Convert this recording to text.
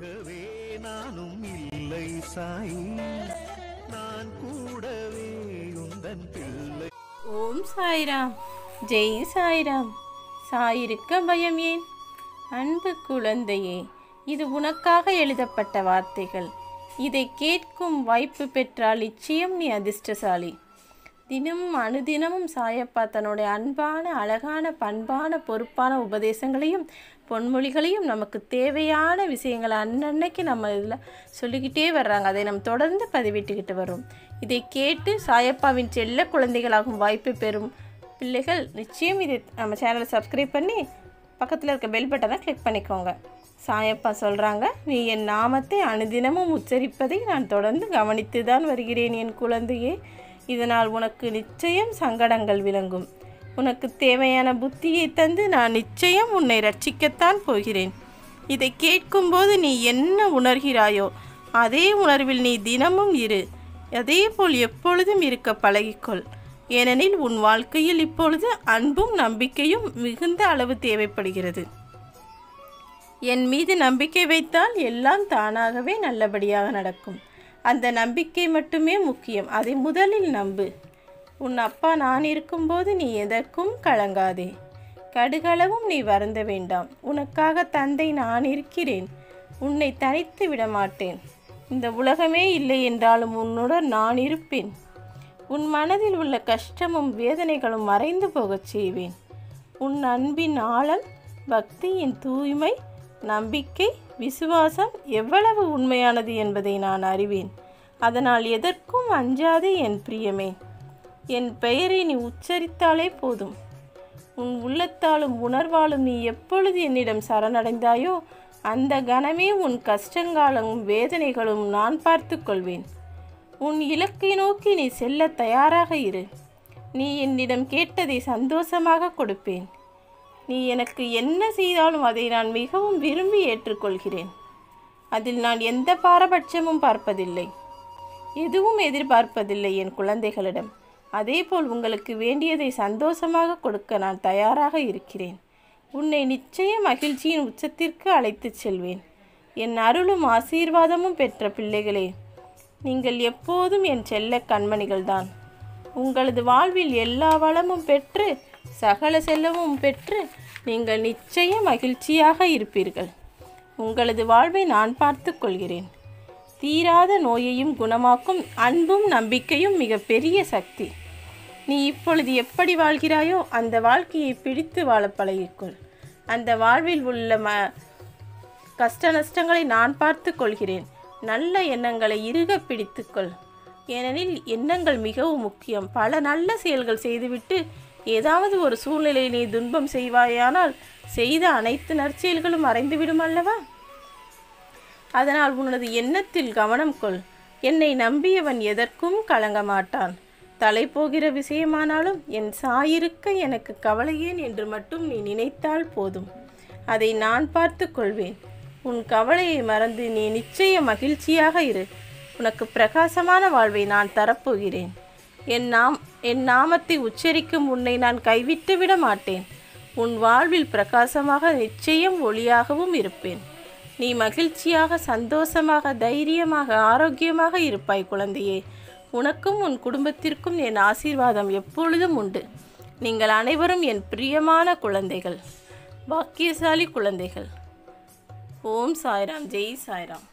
விலகவே நானும் இல்லை சாய். நான் கூடவே உந்தன் பிள்ளை. ஓம் சாய்ராம். ஜெய் சாய்ராம். சாயிருக்க பயம் ஏன்? அன்பு குழந்தையே இது உனக்காக எழுதப்பட்ட வார்த்தைகள். இதை கேட்கும் வாய்ப்பு பெற்றால் நிச்சயம் நீ அதிர்ஷ்டசாலி. தினமும் அனுதினமும் சாயப்பா தன்னுடைய அன்பான அழகான பண்பான பொறுப்பான உபதேசங்களையும் பொன்மொழிகளையும் நமக்கு தேவையான விஷயங்களை அன்னன்னைக்கு நம்ம இதில் சொல்லிக்கிட்டே வர்றாங்க. அதை நம்ம தொடர்ந்து பதிவிட்டுக்கிட்டு வரும். இதை கேட்டு சாயப்பாவின் செல்ல குழந்தைகளாகும் வாய்ப்பு பெறும் பிள்ளைகள் நிச்சயம் இதை நம்ம சேனலை சப்ஸ்கிரைப் பண்ணி பக்கத்தில் இருக்க பெல் பட்டனை கிளிக் பண்ணிக்கோங்க. சாயப்பா சொல்கிறாங்க நீ என் நாமத்தை அனுதினமும் உச்சரிப்பதை நான் தொடர்ந்து கவனித்து தான் வருகிறேன் என் குழந்தையே. இதனால் உனக்கு நிச்சயம் சங்கடங்கள் விளங்கும். உனக்கு தேவையான புத்தியை தந்து நான் நிச்சயம் உன்னை ரட்சிக்கத்தான் போகிறேன். இதை கேட்கும்போது நீ என்ன உணர்கிறாயோ அதே உணர்வில் நீ தினமும் இரு. அதேபோல் எப்பொழுதும் இருக்க பழகிக்கொள். ஏனெனில் உன் வாழ்க்கையில் இப்பொழுது அன்பும் நம்பிக்கையும் மிகுந்த அளவு தேவைப்படுகிறது. என் மீது நம்பிக்கை வைத்தால் எல்லாம் தானாகவே நல்லபடியாக நடக்கும். அந்த நம்பிக்கை மட்டுமே முக்கியம். அதை முதலில் நம்பு. உன் அப்பா நான் இருக்கும்போது நீ எதற்கும் கலங்காதே. கடுகளவும் நீ வருந்த வேண்டாம். உனக்காக தந்தை நான் இருக்கிறேன். உன்னை தனித்து விட மாட்டேன் இந்த உலகமே இல்லை என்றாலும் உன்னுடன் நான் இருப்பேன். உன் மனதில் உள்ள கஷ்டமும் வேதனைகளும் மறைந்து போகச் செய்வேன். உன் அன்பின் ஆழம் பக்தியின் தூய்மை நம்பிக்கை விசுவாசம் எவ்வளவு உண்மையானது என்பதை நான் அறிவேன். அதனால் எதற்கும் அஞ்சாதே என் பிரியமே. என் பெயரை நீ உச்சரித்தாலே போதும். உன் உள்ளத்தாலும் உணர்வாலும் நீ எப்பொழுது என்னிடம் சரணடைந்தாயோ அந்த கணமே உன் கஷ்டங்காலமும் வேதனைகளும் நான் பார்த்து கொள்வேன் உன் இலக்கை நோக்கி நீ செல்ல தயாராக இரு. நீ என்னிடம் கேட்டதை சந்தோஷமாக கொடுப்பேன். நீ எனக்கு என்ன செய்தாலும் அதை நான் மிகவும் விரும்பி ஏற்றுக்கொள்கிறேன். அதில் நான் எந்த பாரபட்சமும் பார்ப்பதில்லை. எதுவும் எதிர்பார்ப்பதில்லை என் குழந்தைகளிடம். அதேபோல் உங்களுக்கு வேண்டியதை சந்தோஷமாக கொடுக்க நான் தயாராக இருக்கிறேன். உன்னை நிச்சயம் மகிழ்ச்சியின் உச்சத்திற்கு அழைத்துச் செல்வேன். என் அருளும் ஆசீர்வாதமும் பெற்ற பிள்ளைகளே நீங்கள் எப்போதும் என் செல்ல கண்மணிகள்தான். உங்களது வாழ்வில் எல்லா வளமும் பெற்று சகல செல்வமும் பெற்று நீங்கள் நிச்சயம் மகிழ்ச்சியாக இருப்பீர்கள். உங்களது வாழ்வை நான் பார்த்து கொள்கிறேன். தீராத நோயையும் குணமாக்கும் அன்பும் நம்பிக்கையும் மிக பெரிய சக்தி. நீ இப்பொழுது எப்படி வாழ்கிறாயோ அந்த வாழ்க்கையை பிடித்து வாழ பழகிக்கொள். அந்த வாழ்வில் உள்ள ம கஷ்ட நஷ்டங்களை நான் பார்த்து கொள்கிறேன். நல்ல எண்ணங்களை இறுக பிடித்துக்கொள் ஏனெனில் எண்ணங்கள் மிகவும் முக்கியம். பல நல்ல செயல்கள் செய்துவிட்டு ஏதாவது ஒரு சூழ்நிலையில் நீ துன்பம் செய்வாயானால் செய்த அனைத்து நற்செயல்களும் மறைந்துவிடும் அல்லவா? அதனால் உனது எண்ணத்தில் கவனம் கொள். என்னை நம்பியவன் எதற்கும் கலங்க மாட்டான் தலை போகிற விஷயமானாலும் என் சாயிருக்க எனக்கு கவலையேன் என்று மட்டும் நீ நினைத்தால் போதும். அதை நான் பார்த்து கொள்வேன். உன் கவலையை மறந்து நீ நிச்சய மகிழ்ச்சியாக இரு. உனக்கு பிரகாசமான வாழ்வை நான் தரப்போகிறேன். என் நாம் என் நாமத்தை உச்சரிக்கும் உன்னை நான் கைவிட்டு விட மாட்டேன். உன் வாழ்வில் பிரகாசமாக நிச்சயம் ஒளியாகவும் இருப்பேன். நீ மகிழ்ச்சியாக சந்தோஷமாக தைரியமாக ஆரோக்கியமாக இருப்பாய் குழந்தையே. உனக்கும் உன் குடும்பத்திற்கும் என் ஆசீர்வாதம் எப்பொழுதும் உண்டு. நீங்கள் அனைவரும் என் பிரியமான குழந்தைகள். பாக்கியசாலி குழந்தைகள். ஓம் சாய்ராம். ஜெய் சாய்ராம்.